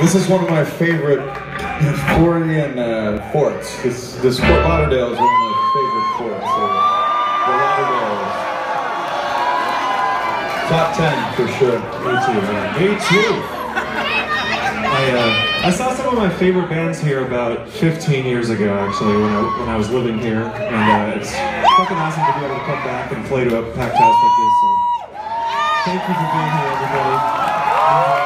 This is one of my favorite Floridian uh, forts. This, this Fort Lauderdale is one of my favorite forts. So the Lauderdale is top 10 for sure. Me too, man. Me too. I, uh, I saw some of my favorite bands here about 15 years ago, actually, when I, when I was living here. And uh, it's fucking awesome to be able to come back and play to a packed house like this. So thank you for being here, everybody.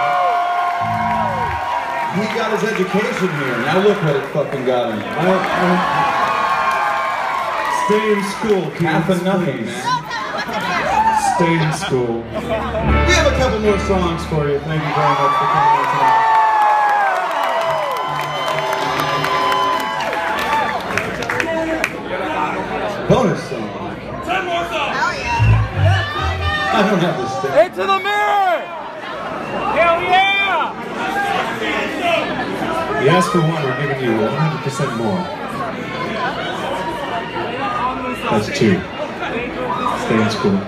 He got his education here. Now look what it fucking got him. I, I, stay in school, kids. Half of nothing, man. Stay in school. We have a couple more songs for you. Thank you very much for coming out tonight. Bonus song. Ten more songs. Oh, I don't have this thing. Hey, the mirror! Hell yeah! You asked for one, we're giving you 100% more. That's two. Stay in school.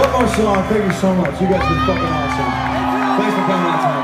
One more song. Thank you so much. You guys have been fucking awesome. Thanks for coming out tonight.